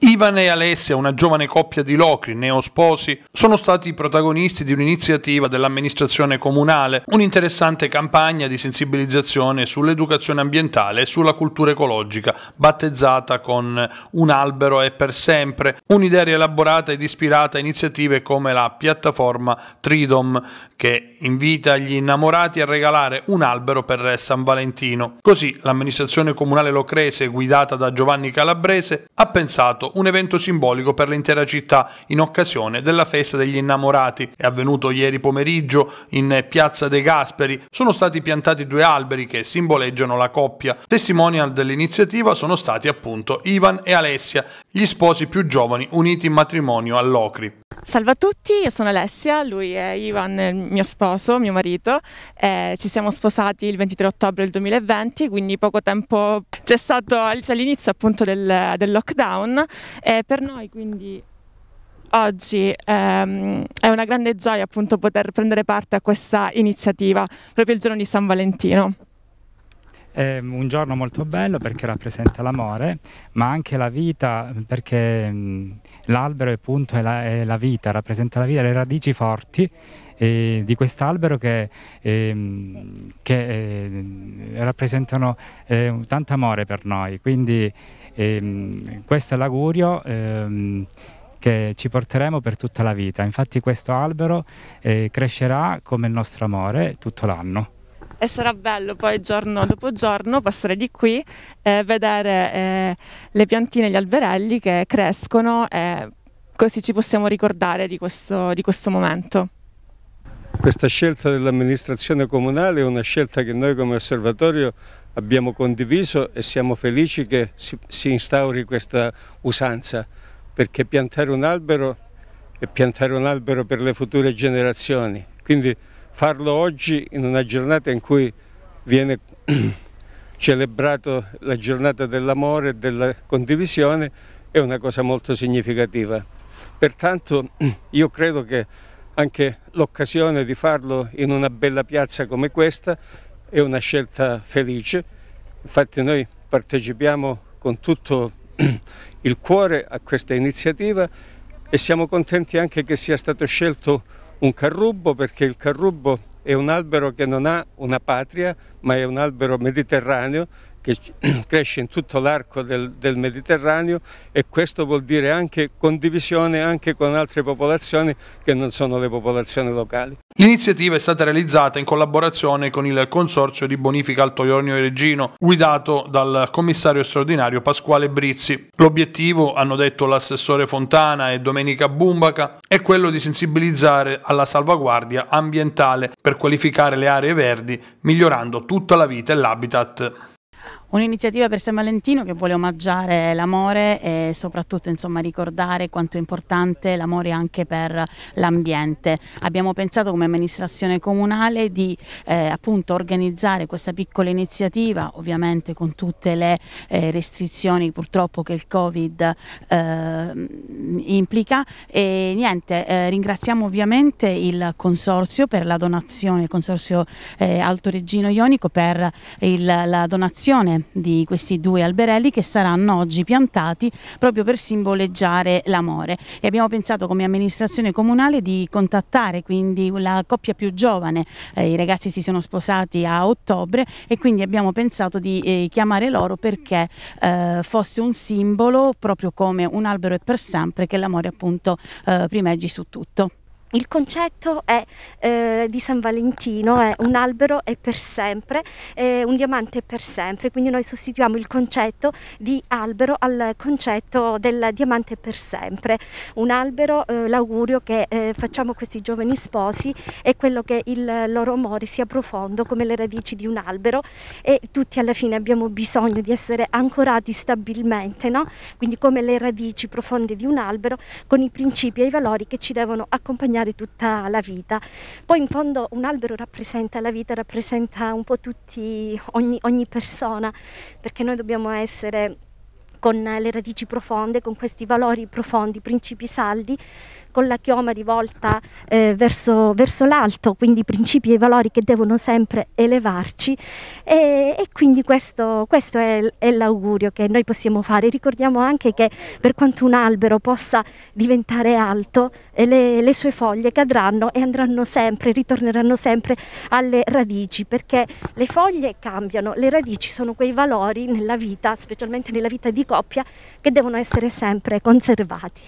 Ivan e Alessia, una giovane coppia di locri neosposi, sono stati protagonisti di un'iniziativa dell'amministrazione comunale, un'interessante campagna di sensibilizzazione sull'educazione ambientale e sulla cultura ecologica, battezzata con Un albero è per sempre, un'idea rielaborata ed ispirata a iniziative come la piattaforma Tridom, che invita gli innamorati a regalare un albero per San Valentino. Così l'amministrazione comunale locrese, guidata da Giovanni Calabrese, ha pensato un evento simbolico per l'intera città in occasione della festa degli innamorati. È avvenuto ieri pomeriggio in Piazza De Gasperi. Sono stati piantati due alberi che simboleggiano la coppia. Testimonial dell'iniziativa sono stati appunto Ivan e Alessia, gli sposi più giovani uniti in matrimonio all'Ocri. Salve a tutti, io sono Alessia, lui è Ivan, mio sposo, mio marito. Eh, ci siamo sposati il 23 ottobre del 2020, quindi poco tempo c'è stato l'inizio appunto del, del lockdown. E per noi quindi oggi ehm, è una grande gioia appunto poter prendere parte a questa iniziativa proprio il giorno di San Valentino. È un giorno molto bello perché rappresenta l'amore, ma anche la vita, perché l'albero appunto è la, è la, vita, rappresenta la vita, le radici forti eh, di quest'albero che, eh, che eh, rappresentano eh, tanto amore per noi. Quindi ehm, questo è l'augurio ehm, che ci porteremo per tutta la vita. Infatti questo albero eh, crescerà come il nostro amore tutto l'anno e sarà bello poi giorno dopo giorno passare di qui e vedere eh, le piantine gli alberelli che crescono e così ci possiamo ricordare di questo, di questo momento. Questa scelta dell'amministrazione comunale è una scelta che noi come osservatorio abbiamo condiviso e siamo felici che si, si instauri questa usanza, perché piantare un albero è piantare un albero per le future generazioni. Quindi farlo oggi in una giornata in cui viene celebrato la giornata dell'amore e della condivisione è una cosa molto significativa. Pertanto io credo che anche l'occasione di farlo in una bella piazza come questa è una scelta felice, infatti noi partecipiamo con tutto il cuore a questa iniziativa e siamo contenti anche che sia stato scelto un carrubo perché il carrubo è un albero che non ha una patria ma è un albero mediterraneo che cresce in tutto l'arco del, del, Mediterraneo e questo vuol dire anche condivisione anche con altre popolazioni che non sono le popolazioni locali. L'iniziativa è stata realizzata in collaborazione con il Consorzio di Bonifica Alto Ionio e Reggino, guidato dal commissario straordinario Pasquale Brizzi. L'obiettivo, hanno detto l'assessore Fontana e Domenica Bumbaca, è quello di sensibilizzare alla salvaguardia ambientale per qualificare le aree verdi, migliorando tutta la vita e l'habitat Un'iniziativa per San Valentino che vuole omaggiare l'amore e soprattutto insomma, ricordare quanto è importante l'amore anche per l'ambiente. Abbiamo pensato come amministrazione comunale di eh, appunto organizzare questa piccola iniziativa, ovviamente con tutte le eh, restrizioni purtroppo che il Covid eh, implica e niente, eh, ringraziamo ovviamente il consorzio per la donazione, il consorzio eh, Alto Reggino Ionico per il, la donazione di questi due alberelli che saranno oggi piantati proprio per simboleggiare l'amore e abbiamo pensato come amministrazione comunale di contattare quindi la coppia più giovane, eh, i ragazzi si sono sposati a ottobre e quindi abbiamo pensato di eh, chiamare loro perché eh, fosse un simbolo proprio come un albero è per sempre che l'amore appunto eh, primeggi su tutto. Il concetto è, eh, di San Valentino è un albero è per sempre, eh, un diamante è per sempre, quindi noi sostituiamo il concetto di albero al concetto del diamante per sempre. Un albero, eh, l'augurio che eh, facciamo a questi giovani sposi è quello che il loro amore sia profondo come le radici di un albero e tutti alla fine abbiamo bisogno di essere ancorati stabilmente, no? quindi come le radici profonde di un albero con i principi e i valori che ci devono accompagnare accompagnare tutta la vita. Poi in fondo un albero rappresenta la vita, rappresenta un po' tutti, ogni, ogni persona, perché noi dobbiamo essere con le radici profonde, con questi valori profondi, principi saldi, con la chioma rivolta eh, verso, verso l'alto, quindi principi e valori che devono sempre elevarci e, e quindi questo, questo è, è, l'augurio che noi possiamo fare. Ricordiamo anche che per quanto un albero possa diventare alto, eh, le, le sue foglie cadranno e andranno sempre, ritorneranno sempre alle radici perché le foglie cambiano, le radici sono quei valori nella vita, specialmente nella vita di coppia, che devono essere sempre conservati.